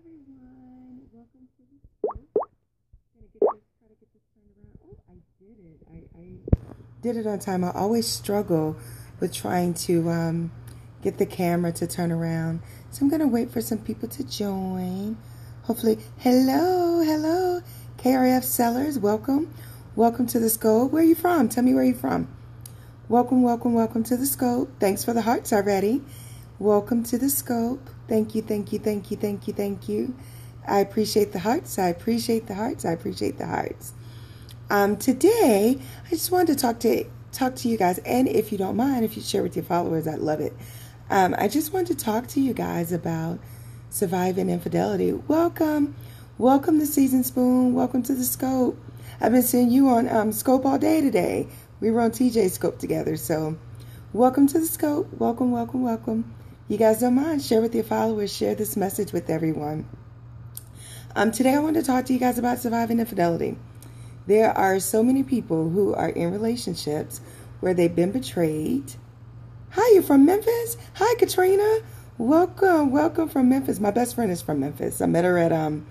everyone. Welcome to the show. To get this. Oh, I did it. I, I did it on time. I always struggle with trying to um, get the camera to turn around. So I'm gonna wait for some people to join. Hopefully, hello, hello, KRF sellers. Welcome, welcome to the scope. Where are you from? Tell me where you're from. Welcome, welcome, welcome to the scope. Thanks for the hearts already. Welcome to the scope. Thank you, thank you, thank you, thank you, thank you. I appreciate the hearts. I appreciate the hearts. I appreciate the hearts. Um, today, I just wanted to talk to talk to you guys, and if you don't mind, if you share with your followers, I'd love it. Um, I just wanted to talk to you guys about surviving infidelity. Welcome, welcome to Season Spoon. Welcome to the Scope. I've been seeing you on um, Scope all day today. We were on TJ Scope together, so welcome to the Scope. Welcome, welcome, welcome. You guys don't mind, share with your followers, share this message with everyone. Um, today I want to talk to you guys about surviving infidelity. There are so many people who are in relationships where they've been betrayed. Hi, you're from Memphis? Hi, Katrina. Welcome, welcome from Memphis. My best friend is from Memphis. I met her at um,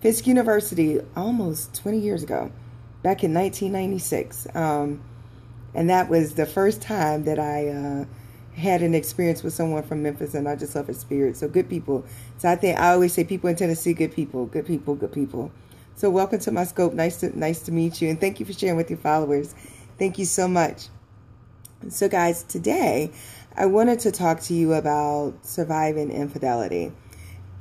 Fisk University almost 20 years ago, back in 1996. Um, and that was the first time that I uh, had an experience with someone from Memphis, and I just love her spirit. So good people. So I think I always say people in Tennessee, good people, good people, good people. So welcome to my scope. Nice to nice to meet you, and thank you for sharing with your followers. Thank you so much. So guys, today I wanted to talk to you about surviving infidelity.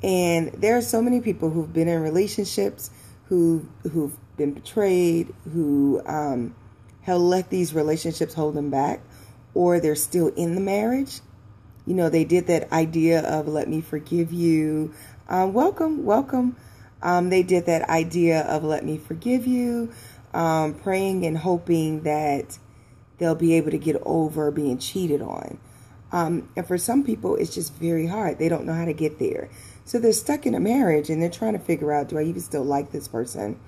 And there are so many people who've been in relationships who who've been betrayed, who um, have let these relationships hold them back, or they're still in the marriage. You know, they did that idea of let me forgive you. Um, welcome, welcome. Um, they did that idea of let me forgive you, um, praying and hoping that they'll be able to get over being cheated on. Um, and for some people, it's just very hard. They don't know how to get there. So they're stuck in a marriage and they're trying to figure out do I even still like this person?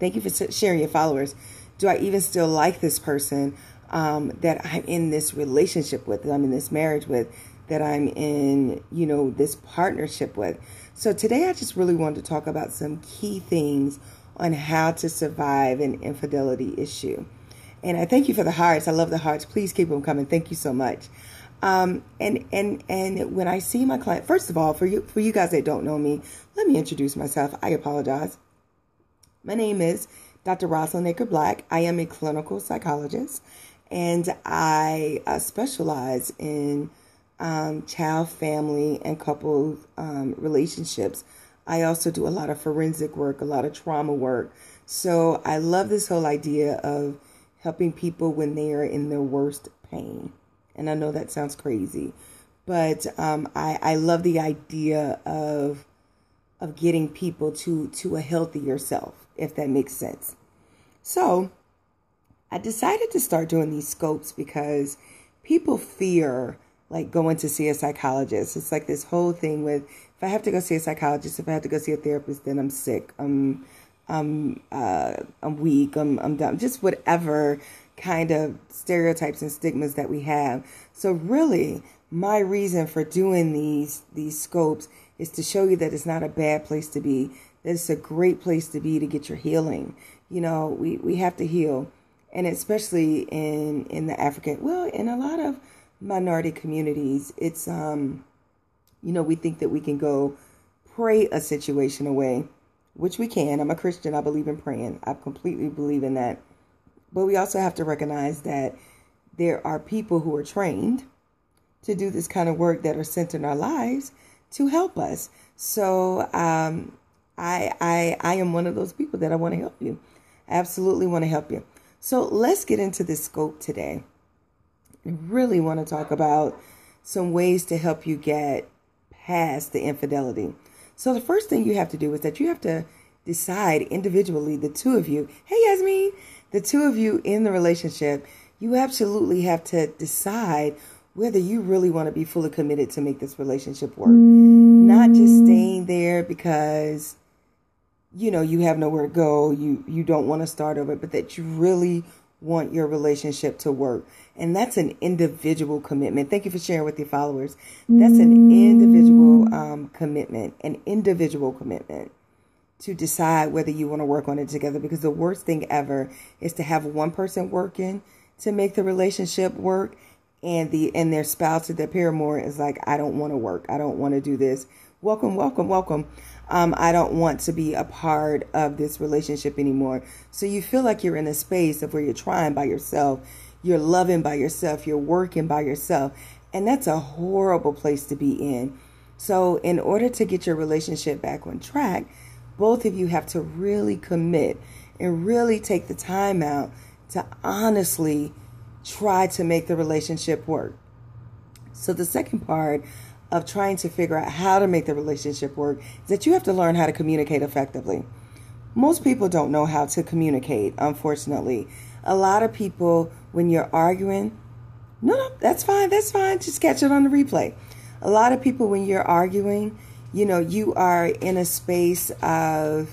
Thank you for sharing your followers. Do I even still like this person? Um, that I'm in this relationship with, that I'm in this marriage with, that I'm in, you know, this partnership with. So today I just really wanted to talk about some key things on how to survive an infidelity issue. And I thank you for the hearts. I love the hearts. Please keep them coming. Thank you so much. Um, and and and when I see my client, first of all, for you for you guys that don't know me, let me introduce myself. I apologize. My name is Dr. Roselyn Aker Black. I am a clinical psychologist and I uh, specialize in um, child, family, and couple um, relationships. I also do a lot of forensic work, a lot of trauma work. So I love this whole idea of helping people when they are in their worst pain. And I know that sounds crazy, but um, I, I love the idea of of getting people to to a healthier self, if that makes sense. So I decided to start doing these scopes because people fear like going to see a psychologist. It's like this whole thing with if I have to go see a psychologist, if I have to go see a therapist, then I'm sick. I'm I'm uh, I'm weak. I'm I'm dumb. Just whatever kind of stereotypes and stigmas that we have. So really, my reason for doing these these scopes is to show you that it's not a bad place to be. That it's a great place to be to get your healing. You know, we we have to heal and especially in in the African, well, in a lot of minority communities, it's um, you know, we think that we can go pray a situation away, which we can. I'm a Christian. I believe in praying. I completely believe in that. But we also have to recognize that there are people who are trained to do this kind of work that are sent in our lives to help us. So um, I I I am one of those people that I want to help you. Absolutely want to help you. So let's get into the scope today. I really want to talk about some ways to help you get past the infidelity. So the first thing you have to do is that you have to decide individually, the two of you. Hey, Yasmin, the two of you in the relationship, you absolutely have to decide whether you really want to be fully committed to make this relationship work. Not just mm. staying there because you know you have nowhere to go you you don't want to start over but that you really want your relationship to work and that's an individual commitment thank you for sharing with your followers that's an individual um, commitment, an individual commitment to decide whether you want to work on it together because the worst thing ever is to have one person working to make the relationship work and the and their spouse or their paramour is like I don't want to work. I don't want to do this. Welcome, welcome, welcome. Um, I don't want to be a part of this relationship anymore. So you feel like you're in a space of where you're trying by yourself, you're loving by yourself, you're working by yourself. And that's a horrible place to be in. So, in order to get your relationship back on track, both of you have to really commit and really take the time out to honestly try to make the relationship work. So, the second part of trying to figure out how to make the relationship work is that you have to learn how to communicate effectively. Most people don't know how to communicate, unfortunately. A lot of people, when you're arguing, no, no, that's fine, that's fine, just catch it on the replay. A lot of people, when you're arguing, you know, you are in a space of,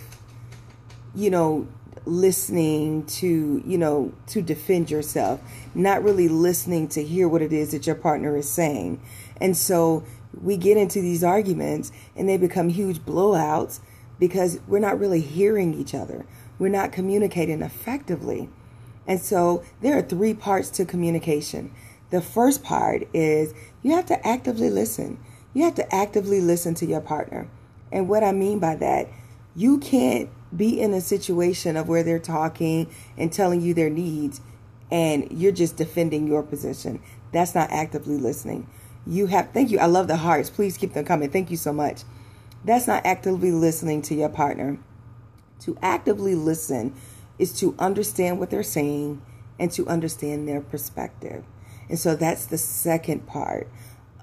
you know, listening to, you know, to defend yourself, not really listening to hear what it is that your partner is saying. And so we get into these arguments and they become huge blowouts because we're not really hearing each other. We're not communicating effectively. And so there are three parts to communication. The first part is you have to actively listen. You have to actively listen to your partner. And what I mean by that, you can't be in a situation of where they're talking and telling you their needs and you're just defending your position. That's not actively listening. You have, thank you. I love the hearts. Please keep them coming. Thank you so much. That's not actively listening to your partner. To actively listen is to understand what they're saying and to understand their perspective. And so that's the second part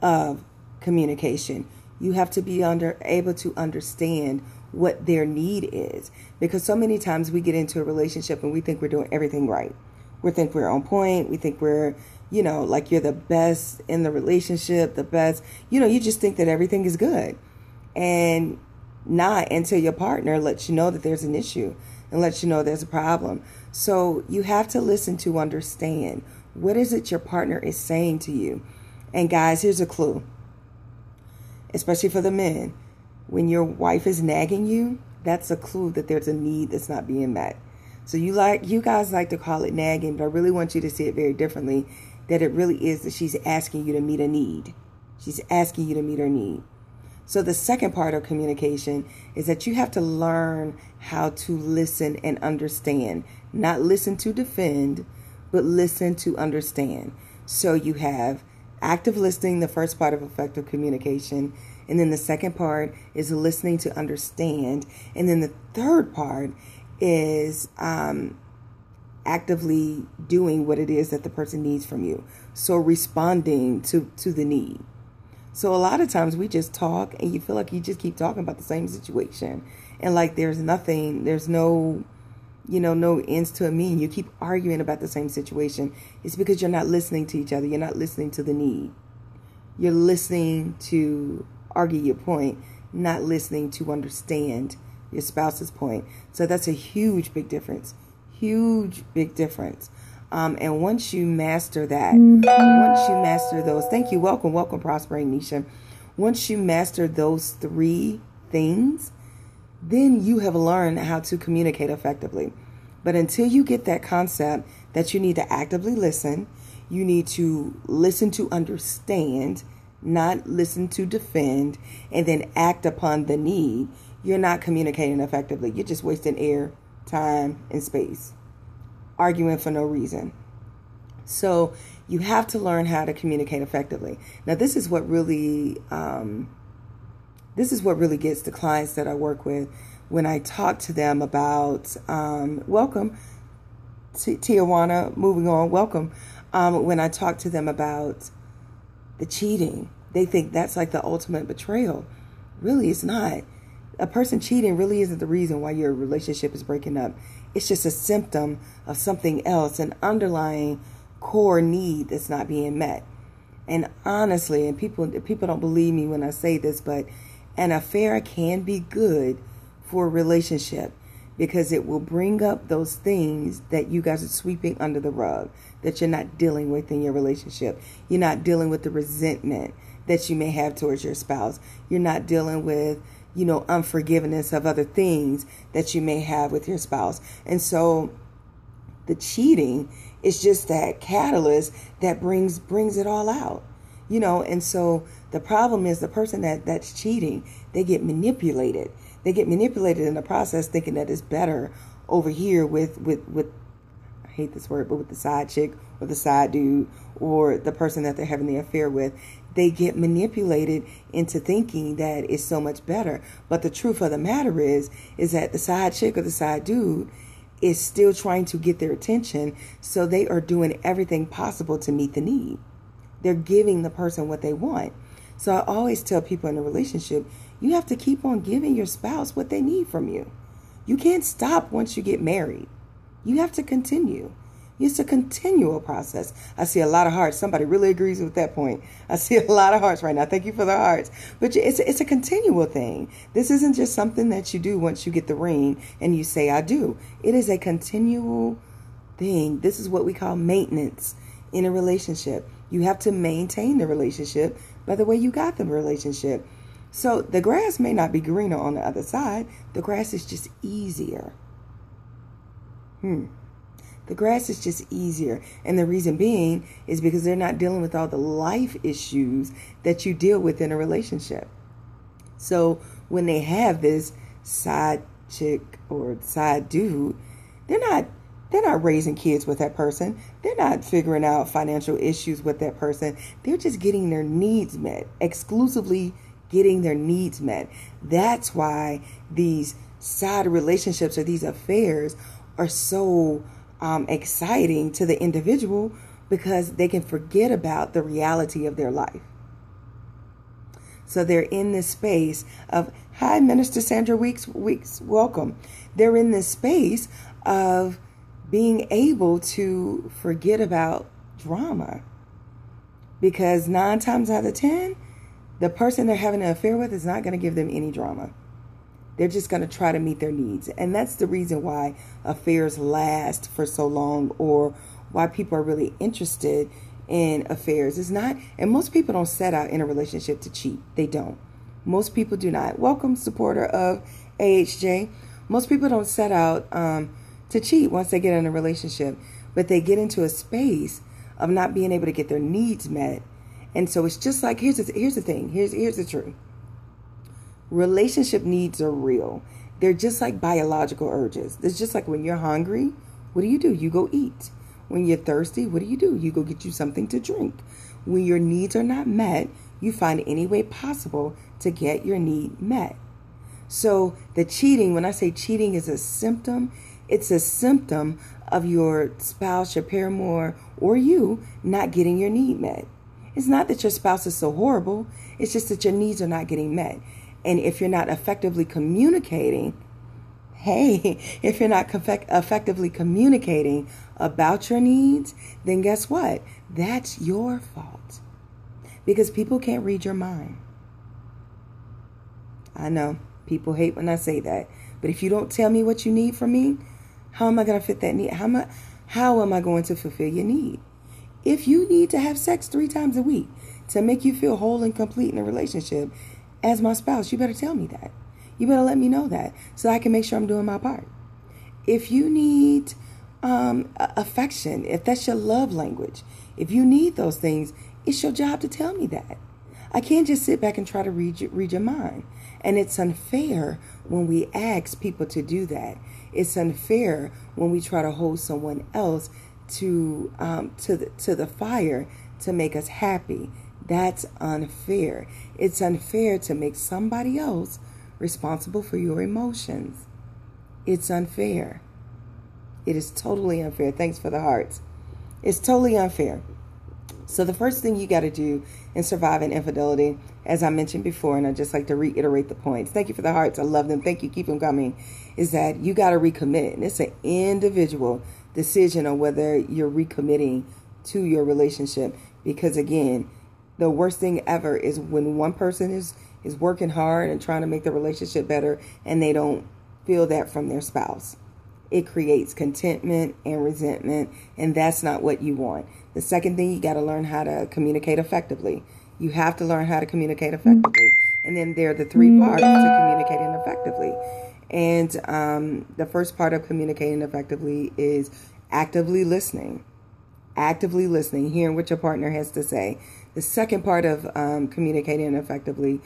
of communication. You have to be under able to understand what their need is because so many times we get into a relationship and we think we're doing everything right. We think we're on point. We think we're you know, like you're the best in the relationship, the best, you know, you just think that everything is good. And not until your partner lets you know that there's an issue and lets you know there's a problem. So you have to listen to understand what is it your partner is saying to you. And guys, here's a clue, especially for the men. When your wife is nagging you, that's a clue that there's a need that's not being met. So you like you guys like to call it nagging, but I really want you to see it very differently that it really is that she's asking you to meet a need. She's asking you to meet her need. So, the second part of communication is that you have to learn how to listen and understand. Not listen to defend, but listen to understand. So, you have active listening, the first part of effective communication. And then the second part is listening to understand. And then the third part is um, actively doing what it is that the person needs from you. So responding to to the need. So a lot of times we just talk and you feel like you just keep talking about the same situation and like there's nothing, there's no you know, no ends to a mean. You keep arguing about the same situation. It's because you're not listening to each other. You're not listening to the need. You're listening to argue your point, not listening to understand your spouse's point. So that's a huge big difference huge big difference. Um, and once you master that, once you master those, thank you, welcome, welcome, prospering Nisha. Once you master those three things, then you have learned how to communicate effectively. But until you get that concept that you need to actively listen, you need to listen to understand, not listen to defend, and then act upon the need, you're not communicating effectively. You're just wasting air time, and space, arguing for no reason. So you have to learn how to communicate effectively. Now, this is what really, um, this is what really gets the clients that I work with when I talk to them about, um, welcome, T- Tijuana, moving on, welcome. Um, when I talk to them about the cheating, they think that's like the ultimate betrayal. Really, it's not a person cheating really isn't the reason why your relationship is breaking up. It's just a symptom of something else, an underlying core need that's not being met. And honestly, and people people don't believe me when I say this, but an affair can be good for a relationship because it will bring up those things that you guys are sweeping under the rug that you're not dealing with in your relationship. You're not dealing with the resentment that you may have towards your spouse. You're not dealing with, you know, unforgiveness of other things that you may have with your spouse. And so the cheating is just that catalyst that brings brings it all out. You know, and so the problem is the person that that's cheating, they get manipulated. They get manipulated in the process thinking that it's better over here with with with I hate this word, but with the side chick or the side dude or the person that they're having the affair with they get manipulated into thinking that it's so much better. But the truth of the matter is, is that the side chick or the side dude is still trying to get their attention. So they are doing everything possible to meet the need. They're giving the person what they want. So I always tell people in a relationship, you have to keep on giving your spouse what they need from you. You can't stop once you get married. You have to continue. It's a continual process. I see a lot of hearts. Somebody really agrees with that point. I see a lot of hearts right now. Thank you for the hearts. But it's it's a continual thing. This isn't just something that you do once you get the ring and you say I do. It is a continual thing. This is what we call maintenance in a relationship. You have to maintain the relationship by the way you got the relationship. So the grass may not be greener on the other side. The grass is just easier. Hmm. The grass is just easier. And the reason being is because they're not dealing with all the life issues that you deal with in a relationship. So when they have this side chick or side dude, they're not they're not raising kids with that person. They're not figuring out financial issues with that person. They're just getting their needs met, exclusively getting their needs met. That's why these side relationships or these affairs are so um, exciting to the individual because they can forget about the reality of their life. So they're in this space of, hi, Minister Sandra Weeks, Weeks, welcome. They're in this space of being able to forget about drama. Because nine times out of ten, the person they're having an affair with is not going to give them any drama. They're just going to try to meet their needs. And that's the reason why affairs last for so long or why people are really interested in affairs. It's not, and most people don't set out in a relationship to cheat. They don't. Most people do not. Welcome, supporter of AHJ. Most people don't set out um, to cheat once they get in a relationship, but they get into a space of not being able to get their needs met. And so it's just like here's the, here's the thing. Here's here's the truth relationship needs are real. They're just like biological urges. It's just like when you're hungry, what do you do? You go eat. When you're thirsty, what do you do? You go get you something to drink. When your needs are not met, you find any way possible to get your need met. So the cheating, when I say cheating is a symptom, it's a symptom of your spouse, your paramour, or you not getting your need met. It's not that your spouse is so horrible, it's just that your needs are not getting met. And if you're not effectively communicating, hey, if you're not effectively communicating about your needs, then guess what? That's your fault. Because people can't read your mind. I know people hate when I say that. But if you don't tell me what you need from me, how am I going to fit that need? How am I, how am I going to fulfill your need? If you need to have sex three times a week to make you feel whole and complete in a relationship, as my spouse, you better tell me that. You better let me know that so I can make sure I'm doing my part. If you need um, affection, if that's your love language, if you need those things, it's your job to tell me that. I can't just sit back and try to read your, read your mind. And it's unfair when we ask people to do that. It's unfair when we try to hold someone else to um, to the to the fire to make us happy. That's unfair. It's unfair to make somebody else responsible for your emotions. It's unfair. It is totally unfair. Thanks for the hearts. It's totally unfair. So, the first thing you got to do in surviving infidelity, as I mentioned before, and I just like to reiterate the points. Thank you for the hearts. I love them. Thank you. Keep them coming. Is that you got to recommit. And it's an individual decision on whether you're recommitting to your relationship. Because, again, the worst thing ever is when one person is is working hard and trying to make the relationship better and they don't feel that from their spouse. It creates contentment and resentment, and that's not what you want. The second thing, you got to learn how to communicate effectively. You have to learn how to communicate effectively. And then there are the three parts to communicating effectively. And um, the first part of communicating effectively is actively listening. Actively listening, hearing what your partner has to say. The second part of um, communicating effectively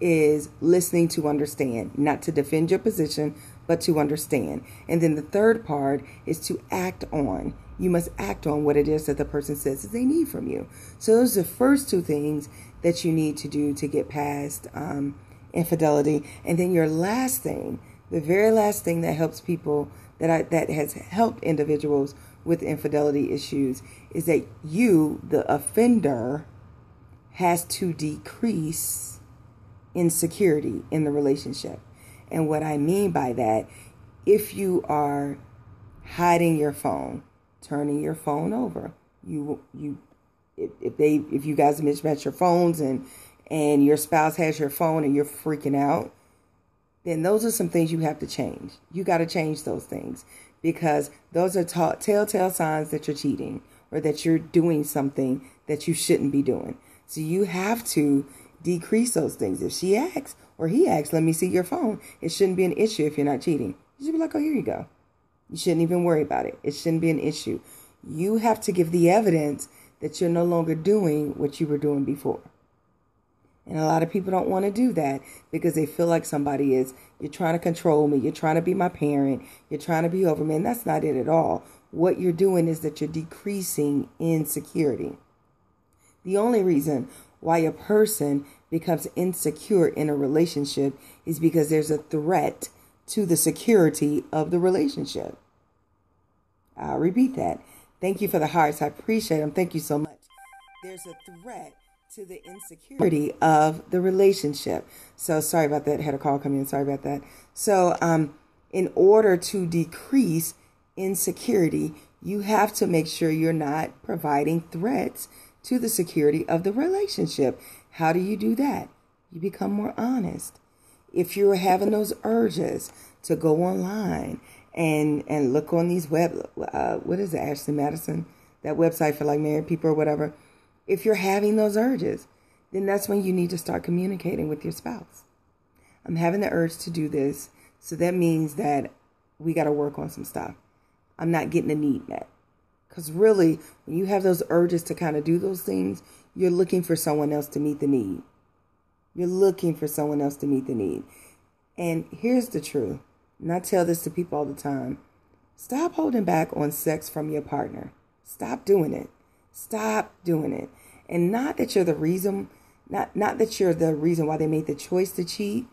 is listening to understand, not to defend your position, but to understand. And then the third part is to act on. You must act on what it is that the person says that they need from you. So those are the first two things that you need to do to get past um, infidelity. And then your last thing, the very last thing that helps people that I, that has helped individuals with infidelity issues is that you, the offender, has to decrease insecurity in the relationship. And what I mean by that, if you are hiding your phone, turning your phone over, you you if, they if you guys mismatch your phones and and your spouse has your phone and you're freaking out, then those are some things you have to change. You got to change those things because those are ta- telltale signs that you're cheating or that you're doing something that you shouldn't be doing. So you have to decrease those things. If she asks or he asks, let me see your phone, it shouldn't be an issue if you're not cheating. You should be like, oh, here you go. You shouldn't even worry about it. It shouldn't be an issue. You have to give the evidence that you're no longer doing what you were doing before. And a lot of people don't want to do that because they feel like somebody is, you're trying to control me, you're trying to be my parent, you're trying to be over me. And that's not it at all. What you're doing is that you're decreasing insecurity. The only reason why a person becomes insecure in a relationship is because there's a threat to the security of the relationship. I'll repeat that. Thank you for the hearts. I appreciate them. Thank you so much. There's a threat to the insecurity of the relationship. So sorry about that. Had a call come in. Sorry about that. So um, in order to decrease insecurity, you have to make sure you're not providing threats to the security of the relationship. How do you do that? You become more honest. If you're having those urges to go online and and look on these web, uh, what is it, Ashley Madison, that website for like married people or whatever. If you're having those urges, then that's when you need to start communicating with your spouse. I'm having the urge to do this, so that means that we got to work on some stuff. I'm not getting the need met. Because really, when you have those urges to kind of do those things, you're looking for someone else to meet the need. You're looking for someone else to meet the need. And here's the truth, and I tell this to people all the time stop holding back on sex from your partner. Stop doing it. Stop doing it. And not that you're the reason, not, not that you're the reason why they made the choice to cheat,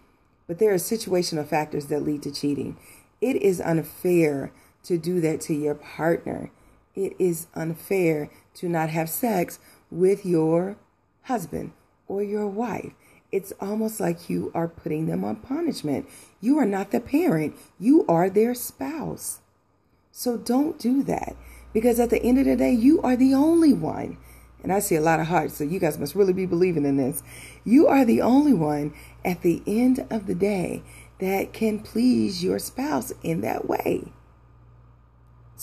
but there are situational factors that lead to cheating. It is unfair to do that to your partner it is unfair to not have sex with your husband or your wife. It's almost like you are putting them on punishment. You are not the parent, you are their spouse. So don't do that because at the end of the day, you are the only one. And I see a lot of hearts, so you guys must really be believing in this. You are the only one at the end of the day that can please your spouse in that way.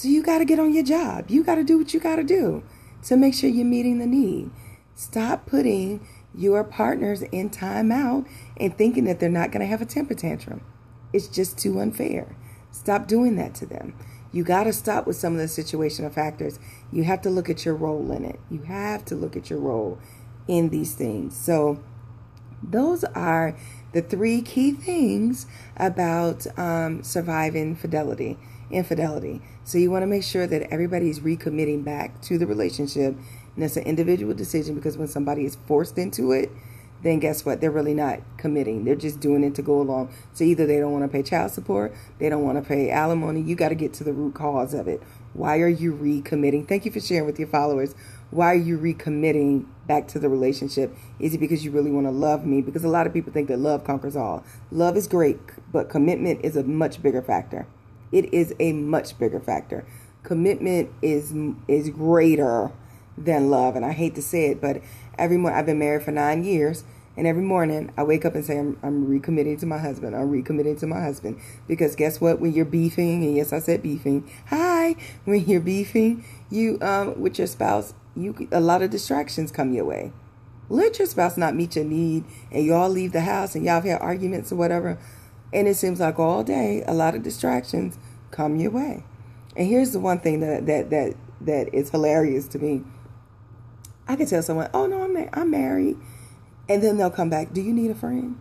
So you got to get on your job. You got to do what you got to do to make sure you're meeting the need. Stop putting your partners in timeout and thinking that they're not going to have a temper tantrum. It's just too unfair. Stop doing that to them. You got to stop with some of the situational factors. You have to look at your role in it. You have to look at your role in these things. So, those are the three key things about um, surviving fidelity infidelity. So you want to make sure that everybody is recommitting back to the relationship. And it's an individual decision because when somebody is forced into it, then guess what? They're really not committing. They're just doing it to go along. So either they don't want to pay child support, they don't want to pay alimony. You got to get to the root cause of it. Why are you recommitting? Thank you for sharing with your followers. Why are you recommitting back to the relationship? Is it because you really want to love me? Because a lot of people think that love conquers all. Love is great, but commitment is a much bigger factor it is a much bigger factor. Commitment is is greater than love, and I hate to say it, but every morning I've been married for nine years, and every morning I wake up and say I'm, I'm recommitting to my husband. I'm recommitting to my husband because guess what? When you're beefing, and yes, I said beefing. Hi, when you're beefing, you um with your spouse, you a lot of distractions come your way. Let your spouse not meet your need and y'all leave the house and y'all have had arguments or whatever. And it seems like all day a lot of distractions come your way. And here's the one thing that that that that is hilarious to me. I can tell someone, "Oh no, I'm ma- I'm married," and then they'll come back. Do you need a friend?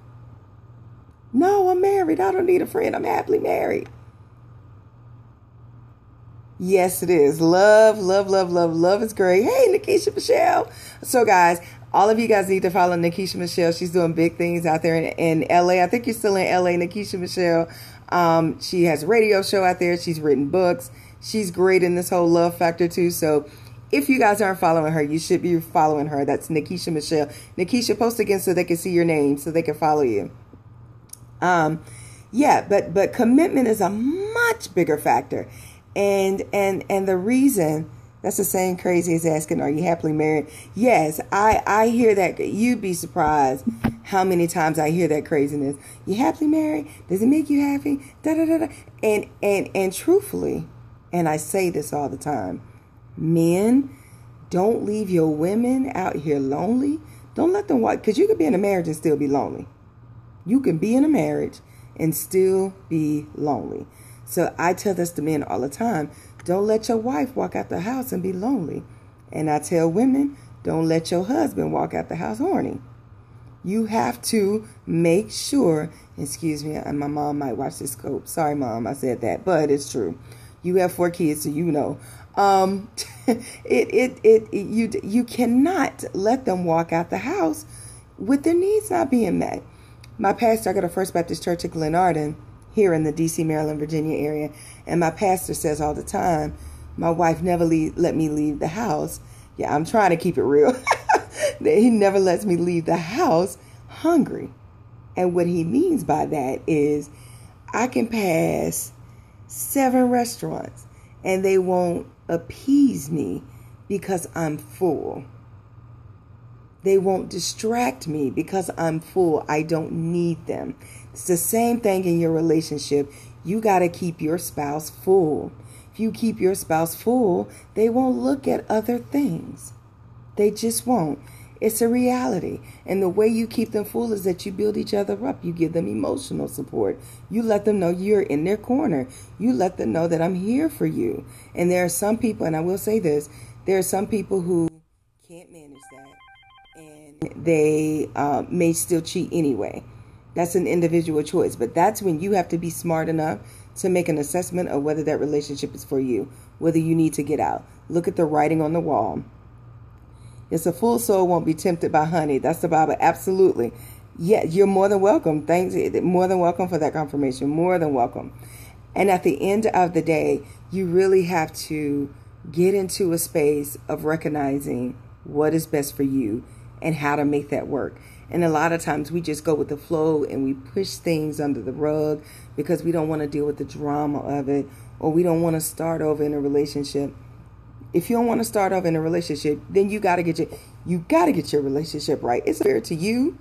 No, I'm married. I don't need a friend. I'm happily married. Yes, it is. Love, love, love, love, love is great. Hey, Nikisha Michelle. So, guys, all of you guys need to follow Nikisha Michelle. She's doing big things out there in, in LA. I think you're still in LA, Nikisha Michelle. Um, she has a radio show out there. She's written books. She's great in this whole love factor too. So if you guys aren't following her, you should be following her. That's Nikisha Michelle. Nikisha, post again so they can see your name, so they can follow you. Um, yeah, but but commitment is a much bigger factor. And and and the reason that's the same crazy as asking, "Are you happily married?" Yes, I I hear that. You'd be surprised how many times I hear that craziness. You happily married? Does it make you happy? Da da da da. And and and truthfully, and I say this all the time, men, don't leave your women out here lonely. Don't let them watch because you could be in a marriage and still be lonely. You can be in a marriage and still be lonely. So I tell this to men all the time. Don't let your wife walk out the house and be lonely. And I tell women, don't let your husband walk out the house horny. You have to make sure, excuse me, my mom might watch this scope. Sorry, mom, I said that, but it's true. You have four kids, so you know. Um, it, it, it, it, you, you cannot let them walk out the house with their needs not being met. My pastor, I got a First Baptist Church at Glenarden here in the DC, Maryland, Virginia area. And my pastor says all the time, my wife never leave, let me leave the house. Yeah, I'm trying to keep it real. he never lets me leave the house hungry. And what he means by that is I can pass seven restaurants and they won't appease me because I'm full. They won't distract me because I'm full. I don't need them. It's the same thing in your relationship. You got to keep your spouse full. If you keep your spouse full, they won't look at other things. They just won't. It's a reality. And the way you keep them full is that you build each other up. You give them emotional support. You let them know you're in their corner. You let them know that I'm here for you. And there are some people, and I will say this there are some people who can't manage that and they uh, may still cheat anyway. That's an individual choice. But that's when you have to be smart enough to make an assessment of whether that relationship is for you, whether you need to get out. Look at the writing on the wall. It's a full soul won't be tempted by honey. That's the Bible. Absolutely. Yeah, you're more than welcome. Thanks. More than welcome for that confirmation. More than welcome. And at the end of the day, you really have to get into a space of recognizing what is best for you and how to make that work. And a lot of times we just go with the flow and we push things under the rug because we don't want to deal with the drama of it or we don't want to start over in a relationship. If you don't want to start over in a relationship, then you got to get your you got to get your relationship right. It's fair to you,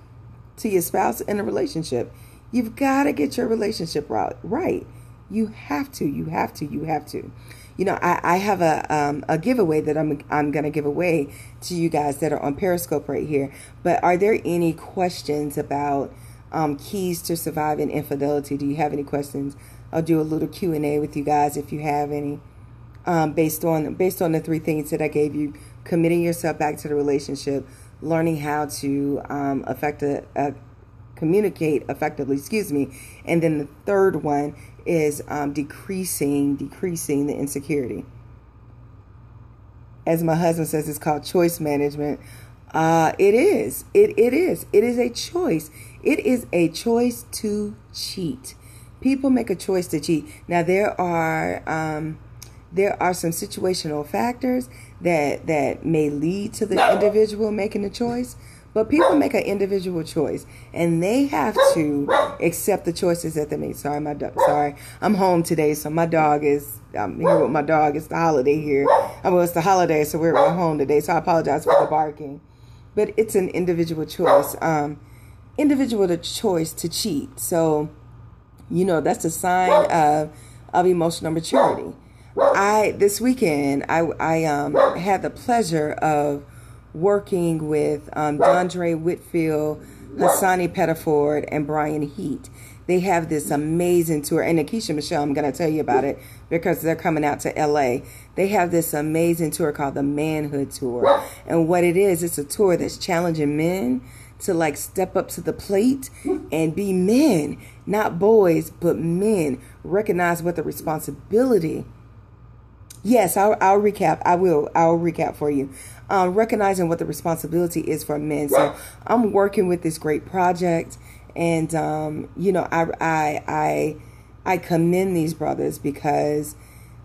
to your spouse in a relationship. You've got to get your relationship right. Right. You have to. You have to. You have to you know, I, I have a um, a giveaway that I'm I'm gonna give away to you guys that are on Periscope right here. But are there any questions about um, keys to surviving infidelity? Do you have any questions? I'll do a little Q and A with you guys if you have any, um, based on based on the three things that I gave you: committing yourself back to the relationship, learning how to um, affect a, a communicate effectively. Excuse me, and then the third one is um, decreasing decreasing the insecurity. As my husband says, it's called choice management. Uh, it is. It it is. It is a choice. It is a choice to cheat. People make a choice to cheat. Now there are um, there are some situational factors that that may lead to the individual making the choice. But people make an individual choice, and they have to accept the choices that they make. Sorry, my dog. Sorry, I'm home today, so my dog is. I'm here with my dog. It's the holiday here. I mean, it's the holiday, so we're at home today. So I apologize for the barking, but it's an individual choice. Um, individual the choice to cheat. So, you know, that's a sign of of emotional maturity. I this weekend I I um had the pleasure of working with um, Dondre Whitfield, Hasani Pettiford, and Brian Heat. They have this amazing tour, and Nikisha Michelle, I'm going to tell you about it because they're coming out to LA. They have this amazing tour called the Manhood Tour. And what it is, it's a tour that's challenging men to like step up to the plate and be men, not boys, but men. Recognize what the responsibility. Yes, I'll, I'll recap. I will. I'll recap for you. Um, recognizing what the responsibility is for men. So I'm working with this great project and um, you know, I I I I commend these brothers because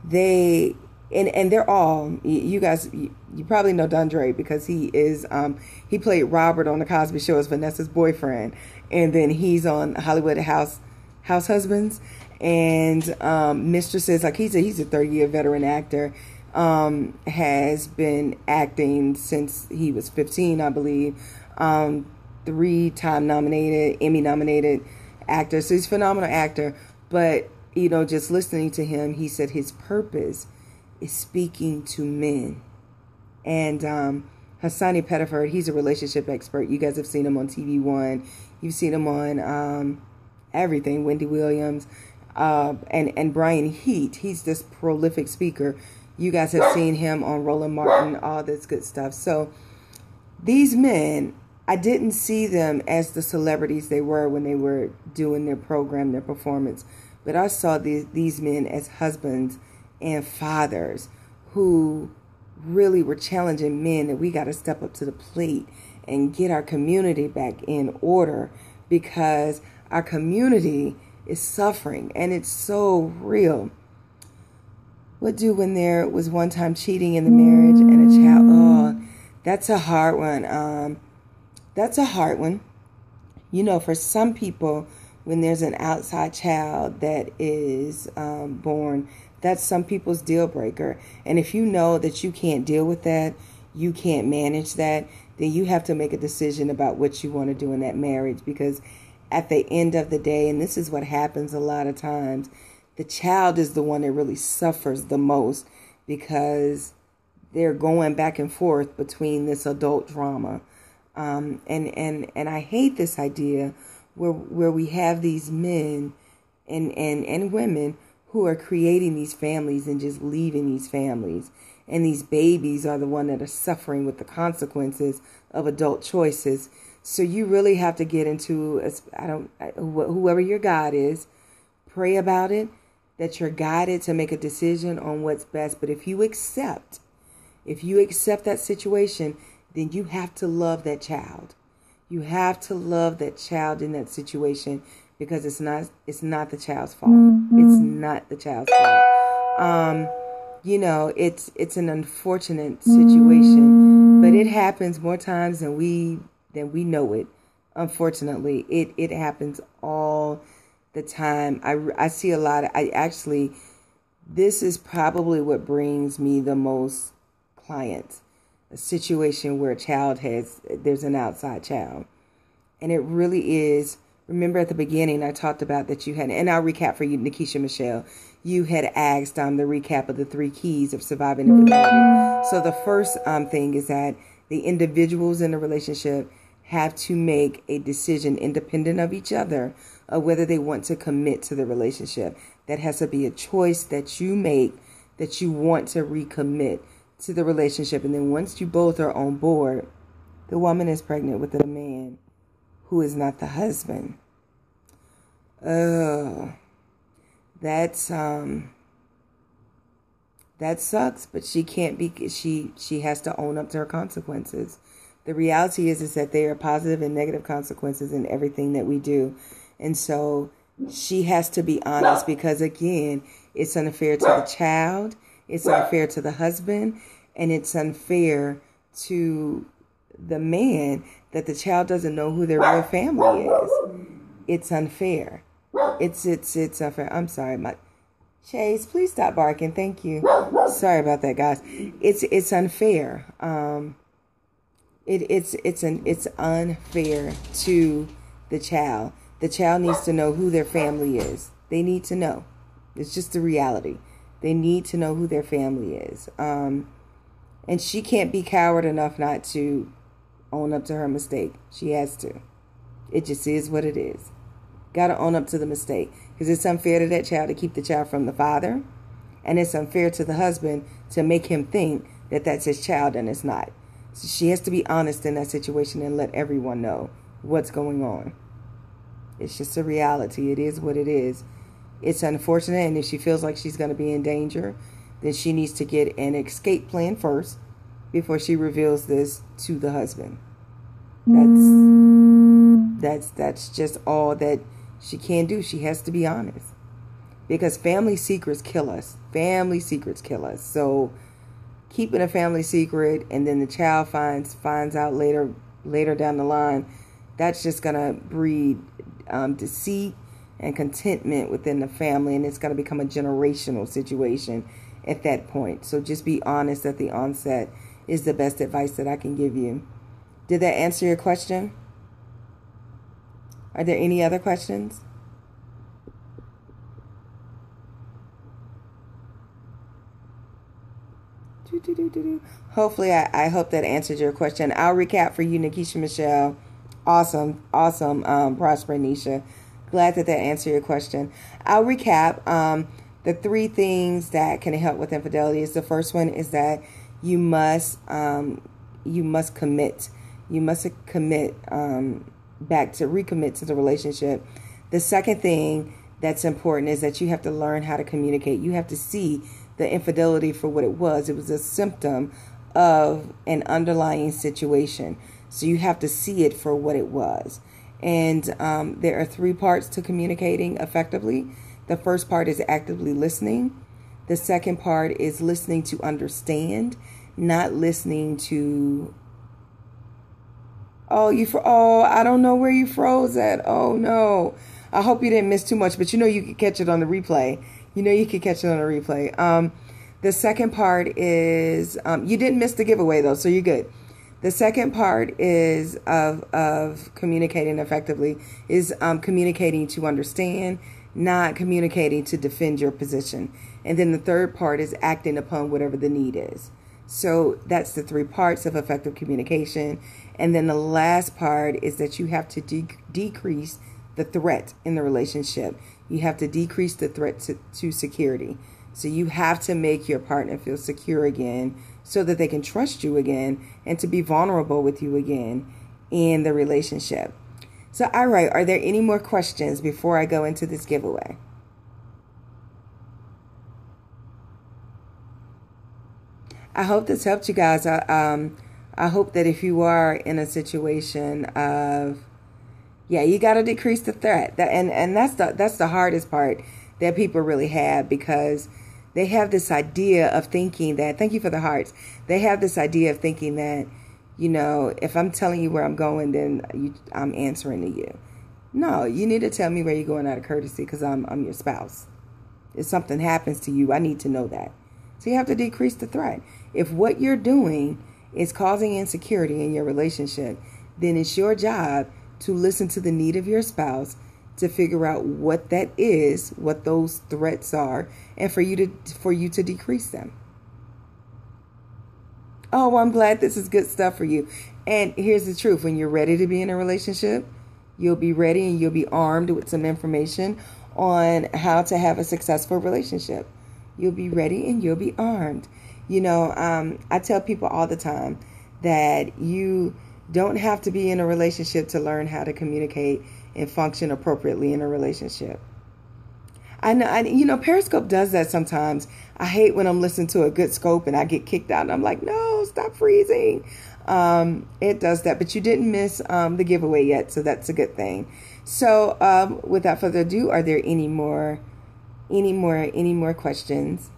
they and and they're all you guys. You probably know Dondre because he is um, he played Robert on the Cosby Show as Vanessa's boyfriend, and then he's on Hollywood House House Husbands and um, Mistresses. Like he's a he's a thirty year veteran actor. Um, has been acting since he was 15, I believe. Um, three time nominated, Emmy nominated actor. So he's a phenomenal actor. But, you know, just listening to him, he said his purpose is speaking to men. And um, Hasani Pettiford, he's a relationship expert. You guys have seen him on TV One. You've seen him on um, everything, Wendy Williams. Uh, and, and Brian Heat, he's this prolific speaker. You guys have seen him on Roland Martin, all this good stuff. So these men I didn't see them as the celebrities they were when they were doing their program, their performance, but I saw these, these men as husbands and fathers who really were challenging men that we got to step up to the plate and get our community back in order because our community is suffering and it's so real. What do when there was one time cheating in the marriage and a child? Oh, that's a hard one. Um, that's a hard one. You know, for some people, when there's an outside child that is um, born, that's some people's deal breaker. And if you know that you can't deal with that, you can't manage that, then you have to make a decision about what you want to do in that marriage because at the end of the day, and this is what happens a lot of times, the child is the one that really suffers the most because they're going back and forth between this adult drama. Um, and and and I hate this idea where where we have these men and and and women who are creating these families and just leaving these families. And these babies are the one that are suffering with the consequences of adult choices. So you really have to get into i don't whoever your god is pray about it that you're guided to make a decision on what's best but if you accept if you accept that situation then you have to love that child. You have to love that child in that situation because it's not it's not the child's fault. Mm-hmm. It's not the child's fault. Um, you know, it's it's an unfortunate situation, mm-hmm. but it happens more times than we than we know it. Unfortunately, it it happens all the time. I I see a lot of I actually this is probably what brings me the most clients. A situation where a child has there's an outside child. And it really is remember at the beginning i talked about that you had and i'll recap for you nikisha michelle. You had asked um, the recap of the three keys of surviving infidelity so the first um, thing is that the individuals in the relationship have to make a decision independent of each other of whether they want to commit to the relationship that has to be a choice that you make that you want to recommit to the relationship. And then once you both are on board, the woman is pregnant with a man who is not the husband. Oh, that's um that sucks, but she can't be she she has to own up to her consequences. The reality is is that there are positive and negative consequences in everything that we do. And so she has to be honest because again, it's unfair to the child, it's unfair to the husband, and it's unfair to the man that the child doesn't know who their real family is. It's unfair. It's it's it's unfair. I'm sorry, my Chase, please stop barking. Thank you. Sorry about that, guys. It's it's unfair. Um, it it's it's an it's unfair to the child. The child needs to know who their family is. They need to know. It's just the reality. They need to know who their family is. Um, And she can't be coward enough not to own up to her mistake. She has to. It just is what it is. Got to own up to the mistake because it's unfair to that child to keep the child from the father, and it's unfair to the husband to make him think that that's his child and it's not. So she has to be honest in that situation and let everyone know what's going on. It's just a reality. It is what it is. It's unfortunate, and if she feels like she's going to be in danger, then she needs to get an escape plan first before she reveals this to the husband. That's that's that's just all that she can do. She has to be honest. Because family secrets kill us. Family secrets kill us. So keeping a family secret and then the child finds finds out later later down the line, that's just gonna breed um, deceit and contentment within the family, and it's gonna become a generational situation at that point. So just be honest at the onset is the best advice that I can give you. Did that answer your question? Are there any other questions? Hopefully, I, I hope that answered your question. I'll recap for you, Nikisha Michelle. Awesome, awesome, um, Prosper Nisha. Glad that that answered your question. I'll recap. Um, the three things that can help with infidelity is the first one is that you must um, you must commit. You must commit um, back to recommit to the relationship. The second thing that's important is that you have to learn how to communicate. You have to see the infidelity for what it was. It was a symptom of an underlying situation. So you have to see it for what it was. And um, there are three parts to communicating effectively. The first part is actively listening. The second part is listening to understand, not listening to Oh, you for oh, I don't know where you froze at. Oh no. I hope you didn't miss too much, but you know you could catch it on the replay. You know you could catch it on the replay. Um, the second part is um, you didn't miss the giveaway though, so you're good. The second part is of of communicating effectively is um, communicating to understand, not communicating to defend your position. And then the third part is acting upon whatever the need is. So that's the three parts of effective communication. And then the last part is that you have to de- decrease the threat in the relationship. You have to decrease the threat to, to security. So you have to make your partner feel secure again so that they can trust you again and to be vulnerable with you again in the relationship. So, all right, are there any more questions before I go into this giveaway? I hope this helped you guys. I, um, I hope that if you are in a situation of, yeah, you got to decrease the threat. That, and, and that's the, that's the hardest part that people really have because they have this idea of thinking that, thank you for the hearts. They have this idea of thinking that, you know, if I'm telling you where I'm going, then you, I'm answering to you. No, you need to tell me where you're going out of courtesy because I'm, I'm your spouse. If something happens to you, I need to know that. So you have to decrease the threat. If what you're doing is causing insecurity in your relationship, then it's your job to listen to the need of your spouse to figure out what that is, what those threats are, and for you to for you to decrease them. Oh, I'm glad this is good stuff for you. And here's the truth, when you're ready to be in a relationship, you'll be ready and you'll be armed with some information on how to have a successful relationship. You'll be ready and you'll be armed. You know, um, I tell people all the time that you don't have to be in a relationship to learn how to communicate and function appropriately in a relationship. I know, I, you know, Periscope does that sometimes. I hate when I'm listening to a good scope and I get kicked out and I'm like, no, stop freezing. Um, it does that, but you didn't miss um, the giveaway yet, so that's a good thing. So, um, without further ado, are there any more, any more, any more questions?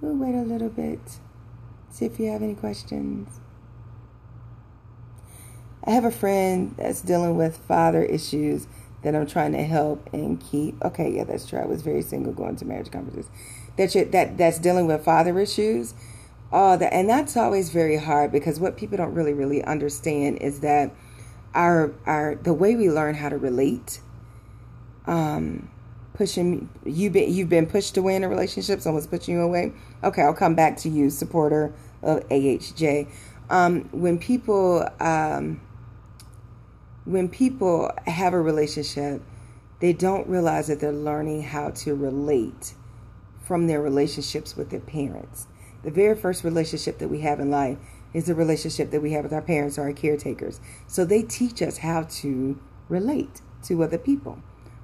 We'll wait a little bit. See if you have any questions. I have a friend that's dealing with father issues that I'm trying to help and keep. Okay, yeah, that's true. I was very single going to marriage conferences. That you, that that's dealing with father issues. Oh, that and that's always very hard because what people don't really really understand is that our our the way we learn how to relate um, pushing you been you've been pushed away in a relationship someone's pushing you away okay i'll come back to you supporter of ahj um, when people um, when people have a relationship they don't realize that they're learning how to relate from their relationships with their parents the very first relationship that we have in life is the relationship that we have with our parents or our caretakers so they teach us how to relate to other people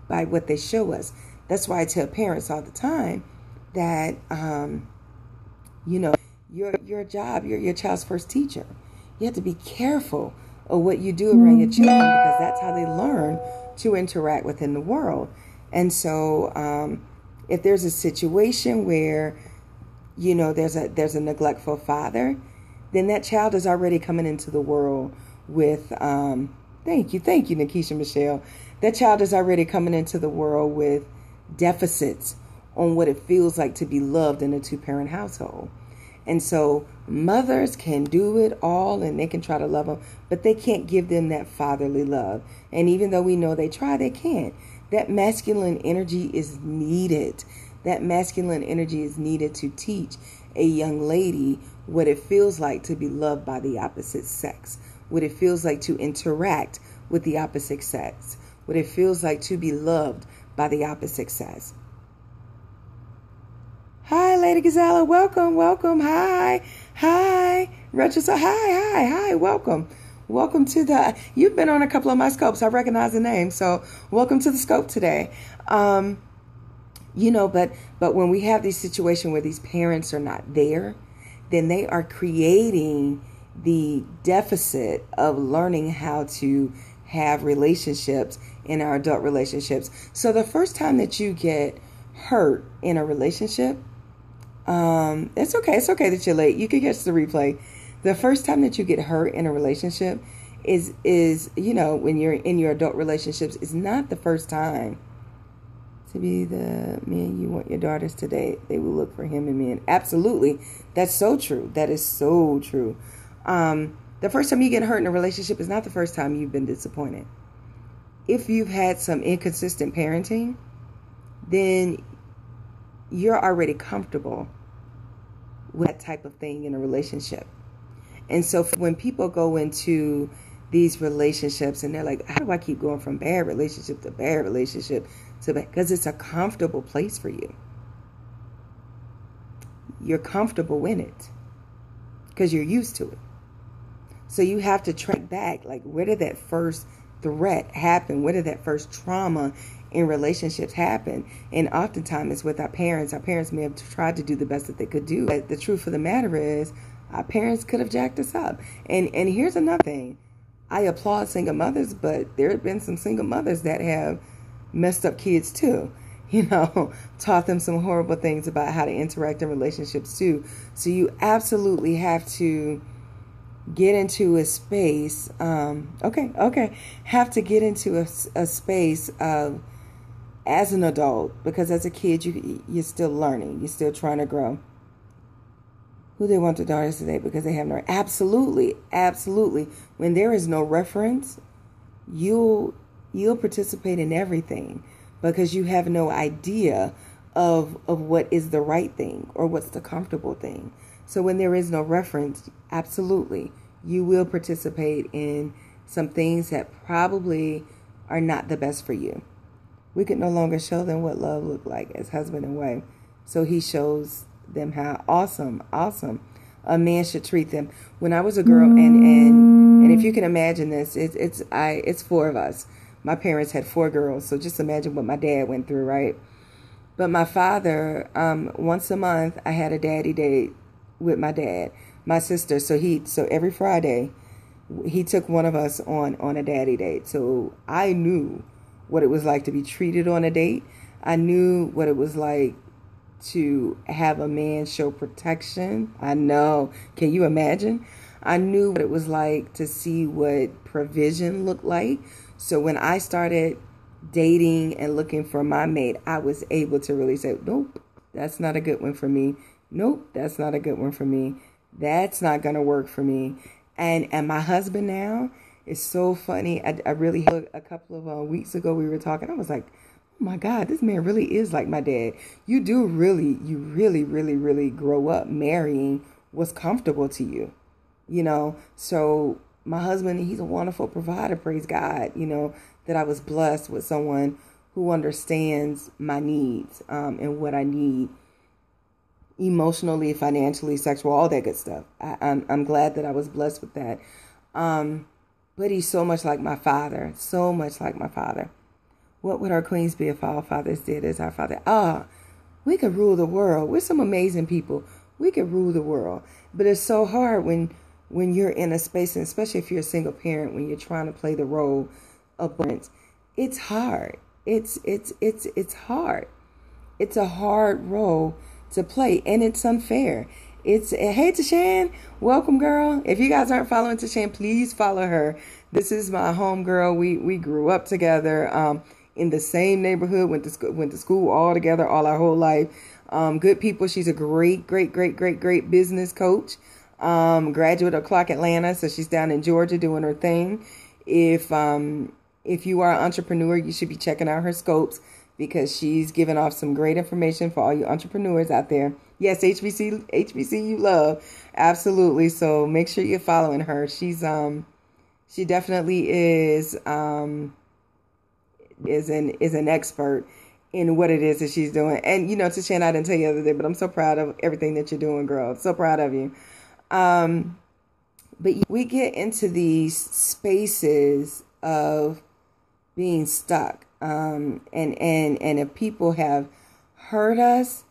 by what they show us. That's why I tell parents all the time that, um, you know, your your job, your your child's first teacher. You have to be careful of what you do around your children because that's how they learn to interact within the world. And so, um, if there's a situation where, you know, there's a there's a neglectful father, then that child is already coming into the world with. Um, thank you, thank you, Nikisha Michelle that child is already coming into the world with deficits on what it feels like to be loved in a two parent household. And so mothers can do it all and they can try to love them, but they can't give them that fatherly love. And even though we know they try, they can't. That masculine energy is needed. That masculine energy is needed to teach a young lady what it feels like to be loved by the opposite sex, what it feels like to interact with the opposite sex what it feels like to be loved by the opposite sex. Hi, Lady Gazella. Welcome, welcome. Hi, hi. Register. Hi, hi, hi. Welcome. Welcome to the. You've been on a couple of my scopes. I recognize the name. So, welcome to the scope today. Um, you know, but but when we have this situation where these parents are not there, then they are creating the deficit of learning how to have relationships in our adult relationships. So the first time that you get hurt in a relationship, um, it's okay. It's okay that you're late. You can catch the replay. The first time that you get hurt in a relationship is is you know when you're in your adult relationships is not the first time to be the man you want your daughters to date. They will look for him and men. Absolutely, that's so true. That is so true. Um, the first time you get hurt in a relationship is not the first time you've been disappointed if you've had some inconsistent parenting, then you're already comfortable with that type of thing in a relationship. And so when people go into these relationships and they're like, how do I keep going from bad relationship to bad relationship to? Because it's a comfortable place for you. You're comfortable in it because you're used to it. So you have to track back, like, where did that first threat happen? Where did that first trauma in relationships happen? And oftentimes it's with our parents. Our parents may have tried to do the best that they could do. But the truth of the matter is, our parents could have jacked us up. And and here's another thing. I applaud single mothers, but there have been some single mothers that have messed up kids too. You know, taught them some horrible things about how to interact in relationships too. So you absolutely have to get into a space um, okay okay have to get into a, a space of as an adult because as a kid you you're still learning. You're still trying to grow. Who they want their daughters today because they have no absolutely absolutely. When there is no reference you'll you'll participate in everything because you have no idea of of what is the right thing or what's the comfortable thing. So when there is no reference, absolutely, you will participate in some things that probably are not the best for you. We could no longer show them what love looked like as husband and wife. So he shows them how awesome, awesome a man should treat them. When I was a girl, and and and if you can imagine this, it's it's I it's four of us. My parents had four girls, so just imagine what my dad went through, right? But my father, um, once a month, I had a daddy date with my dad, my sister. So he so every Friday he took one of us on on a daddy date. So I knew what it was like to be treated on a date. I knew what it was like to have a man show protection. I know. Can you imagine? I knew what it was like to see what provision looked like. So when I started dating and looking for my mate, I was able to really say, nope, that's not a good one for me nope, that's not a good one for me. That's not going to work for me. And and my husband now is so funny. I, I really a couple of uh, weeks ago we were talking. I was like, oh my God, this man really is like my dad. You do really, you really, really, really grow up marrying what's comfortable to you, you know? So my husband, he's a wonderful provider, praise God, you know, that I was blessed with someone who understands my needs um, and what I need emotionally, financially, sexual, all that good stuff. I, am I'm, I'm glad that I was blessed with that. Um, but he's so much like my father, so much like my father. What would our queens be if our fathers did as our father? Ah, we could rule the world. We're some amazing people. We could rule the world. But it's so hard when when you're in a space, and especially if you're a single parent, when you're trying to play the role of parents, it's hard. It's it's it's it's hard. It's a hard role to play, and it's unfair. It's hey Tashan, welcome girl. If you guys aren't following Tashan, please follow her. This is my home girl. We we grew up together um, in the same neighborhood. Went to school, went to school all together all our whole life. Um, good people. She's a great, great, great, great, great business coach. Um, graduate of Clark Atlanta, so she's down in Georgia doing her thing. If um, if you are an entrepreneur, you should be checking out her scopes because she's giving off some great information for all you entrepreneurs out there. Yes, HBC HBCU love. Absolutely. So make sure you're following her. She's um she definitely is um is an is an expert in what it is that she's doing. And you know, Tashan, I didn't tell you the other day, but I'm so proud of everything that you're doing, girl. So proud of you. Um but we get into these spaces of being stuck. Um, and, and, and if people have hurt us,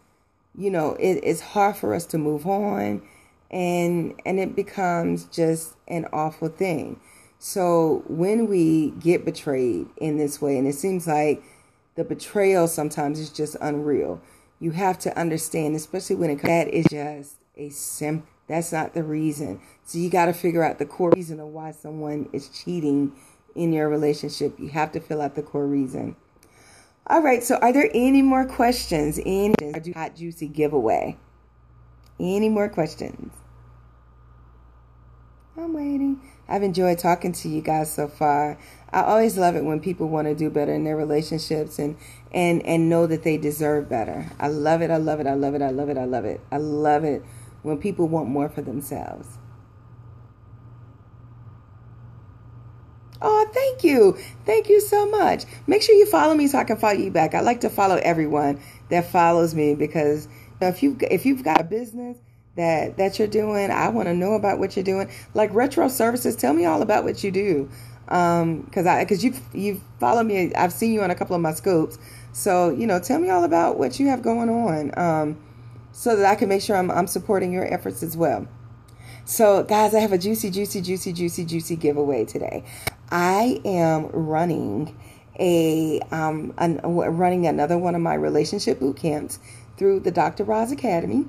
you know, it, it's hard for us to move on and, and it becomes just an awful thing. So when we get betrayed in this way, and it seems like the betrayal sometimes is just unreal, you have to understand, especially when it that is just a sim. That's not the reason. So you got to figure out the core reason of why someone is cheating in your relationship. You have to fill out the core reason. All right, so are there any more questions? Any hot juicy giveaway? Any more questions? I'm waiting. I've enjoyed talking to you guys so far. I always love it when people want to do better in their relationships and and and know that they deserve better. I love it. I love it. I love it. I love it. I love it. I love it when people want more for themselves. Oh, thank you. Thank you so much. Make sure you follow me so I can follow you back. I like to follow everyone that follows me because if you if you've got a business that that you're doing, I want to know about what you're doing. Like retro services, tell me all about what you do. Um, cause I cause you you follow me. I've seen you on a couple of my scopes. So you know, tell me all about what you have going on. Um, so that I can make sure I'm I'm supporting your efforts as well. So, guys, I have a juicy, juicy, juicy, juicy, juicy giveaway today. I am running a um an, running another one of my relationship boot camps through the Dr. Roz Academy.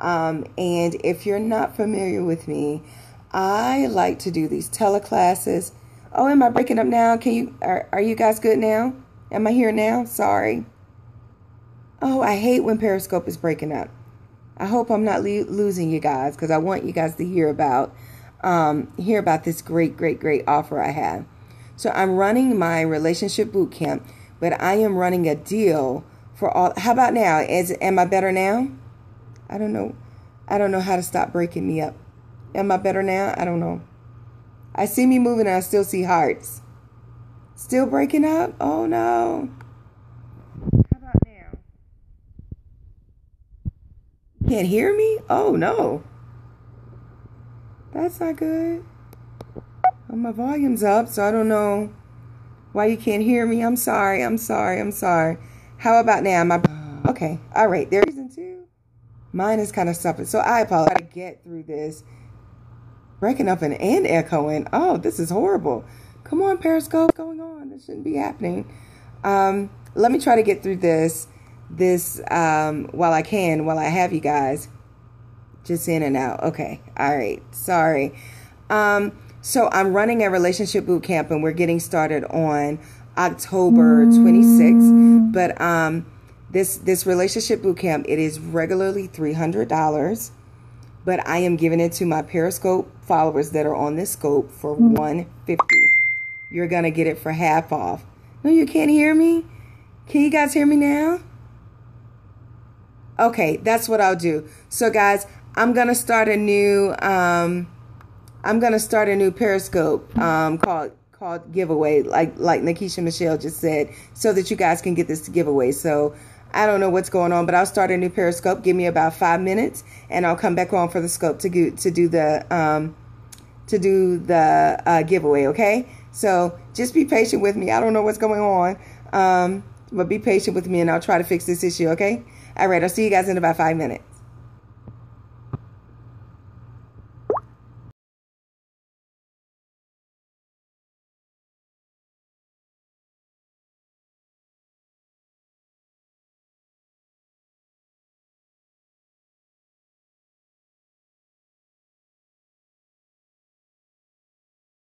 Um, and if you're not familiar with me, I like to do these teleclasses. Oh, am I breaking up now? Can you are, are you guys good now? Am I here now? Sorry. Oh, I hate when Periscope is breaking up. I hope I'm not le- losing you guys because I want you guys to hear about um, hear about this great, great, great offer I have. So I'm running my relationship boot camp, but I am running a deal for all. How about now? Is am I better now? I don't know. I don't know how to stop breaking me up. Am I better now? I don't know. I see me moving and I still see hearts. Still breaking up? Oh no. How about now? Can't hear me? Oh no. That's not good. Well, my volume's up, so I don't know why you can't hear me. I'm sorry. I'm sorry. I'm sorry. How about now? My okay. All right. There's reason two. Mine is kind of suffering, so I apologize. to get through this. Breaking up and, and echoing. Oh, this is horrible. Come on, Periscope. What's going on? This shouldn't be happening. Um, let me try to get through this this um, while I can, while I have you guys just in and out. Okay. All right. Sorry. Um, so I'm running a relationship boot camp and we're getting started on October 26th. But um, this this relationship boot camp it is regularly $300, but I am giving it to my Periscope followers that are on this scope for 150. You're gonna get it for half off. No, you can't hear me. Can you guys hear me now? Okay, that's what I'll do. So guys, I'm gonna start a new um I'm gonna start a new Periscope um called called giveaway, like like Nikisha Michelle just said, so that you guys can get this giveaway. So I don't know what's going on, but I'll start a new Periscope. Give me about five minutes, and I'll come back on for the scope to do to do the um to do the uh, giveaway. Okay, so just be patient with me. I don't know what's going on, um, but be patient with me, and I'll try to fix this issue. Okay. All right. I'll see you guys in about five minutes.